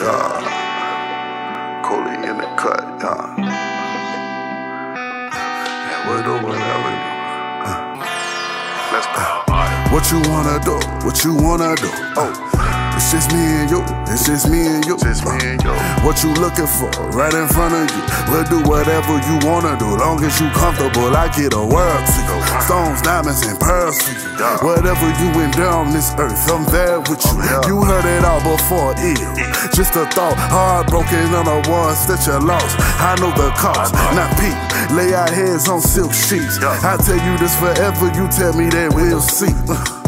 Yeah. In the cut, yeah. Let's go. What you wanna do? What you wanna do? Oh. It's just me and you, it's just me and you. Just me and you. Uh, what you looking for? Right in front of you. We'll do whatever you wanna do, long as you comfortable. I get a world to you. Stones, diamonds, and pearls for you. Whatever you endure down this earth, I'm there with you. Oh, you heard it all before, ill. Just a thought, heartbroken on the ones that you lost. I know the cost. Now peep, lay our heads on silk sheets. I tell you this forever, you tell me that we'll see.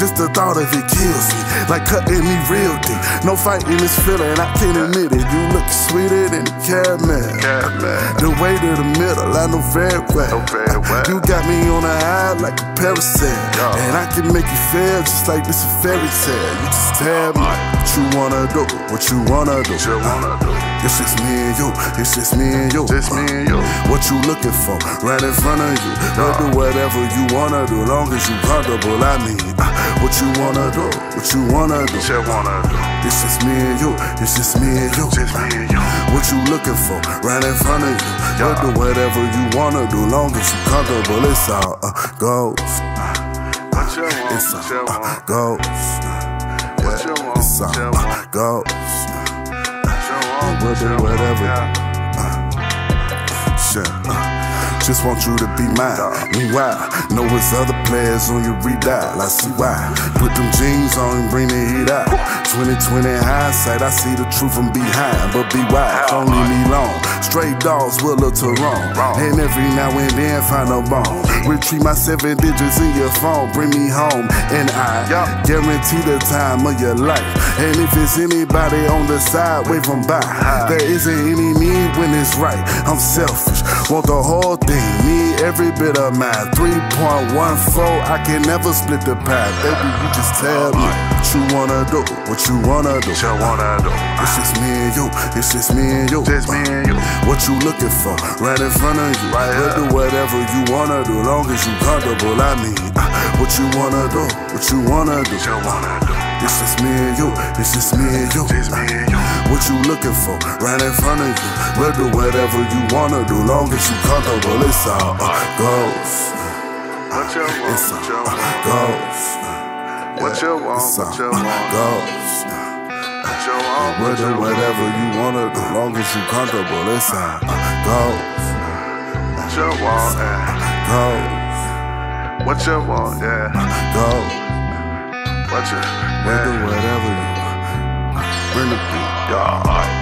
Just the thought of it kills me, like cutting me real deep. No fighting this feeling, I can't admit it. You look sweeter than a. Caramel. The way to the middle, I know very well. Know very well. You got me on a high like a parasail, and I can make you feel just like this a fairy tale. You just tell me what you wanna do, what you wanna do. What you wanna do? It's just me and you, it's just me and you. Just me and you. What you looking for? Right in front of you. We'll do whatever you wanna do, long as you comfortable. I mean, uh, what you wanna do? What you wanna do? What you wanna do? It's just me and you. It's just me and you. Just me and you. What you looking for? Right in front of you. We'll do whatever you wanna do, long as you comfortable. It's all uh, goes. What you want? It's all uh, goes. What you want? It's all uh, goes. What? We'll do whatever. Shit. uh, Just want you to be mine. Meanwhile, know it's other players on your redial. I see why. Put them jeans on and bring the heat out. 2020 hindsight, I see the truth from behind. But be wise, don't leave me long. Straight dogs will look to wrong. And every now and then find a bone. Retrieve my seven digits in your phone. Bring me home. And I Yeah. guarantee the time of your life. And if it's anybody on the side, wave them by. Uh-huh. There isn't any need when it's right. I'm selfish, want the whole thing, need every bit of mine. 3.14, I can never split the pie. Baby, you just tell me uh-huh. what you wanna do, what you wanna do. What you wanna do? It's just me and you, it's just me and you. Just me and you. What you looking for? Right in front of you. Right we'll do whatever you wanna do, long as you comfortable. I mean, uh, what you wanna do, what you wanna do. What you wanna do? It's just me and you, it's just me and you. Just me and you. What you looking for? Right in front of you. We'll do whatever you wanna do, long as you comfortable. It's all uh, goes. It's all uh, goes. What you want? What you want? goes. What you want? What you want? whatever you wanna do, long as you comfortable. It's uh, goes. What you want? Yeah. Goes. What you want? Yeah. Goes. What you? Yeah. whatever you want. Bring the beat. Yeah.